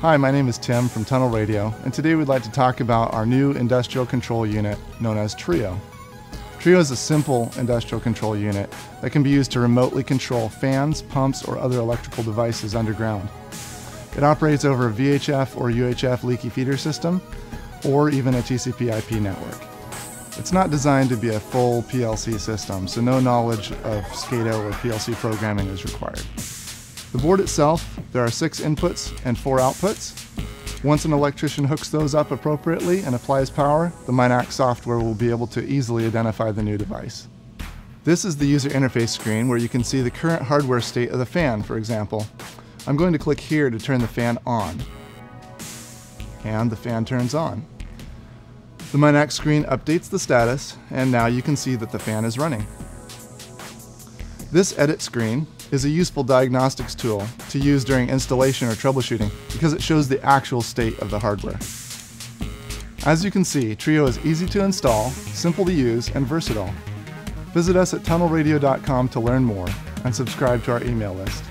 Hi, my name is Tim from Tunnel Radio, and today we'd like to talk about our new industrial control unit known as Trio. Trio is a simple industrial control unit that can be used to remotely control fans, pumps, or other electrical devices underground. It operates over a VHF or UHF leaky feeder system, or even a TCP IP network. It's not designed to be a full PLC system, so no knowledge of SCADA or PLC programming is required. The board itself, there are six inputs and four outputs. Once an electrician hooks those up appropriately and applies power, the Minac software will be able to easily identify the new device. This is the user interface screen where you can see the current hardware state of the fan, for example. I'm going to click here to turn the fan on. And the fan turns on. The Minax screen updates the status, and now you can see that the fan is running. This edit screen is a useful diagnostics tool to use during installation or troubleshooting because it shows the actual state of the hardware. As you can see, Trio is easy to install, simple to use, and versatile. Visit us at tunnelradio.com to learn more and subscribe to our email list.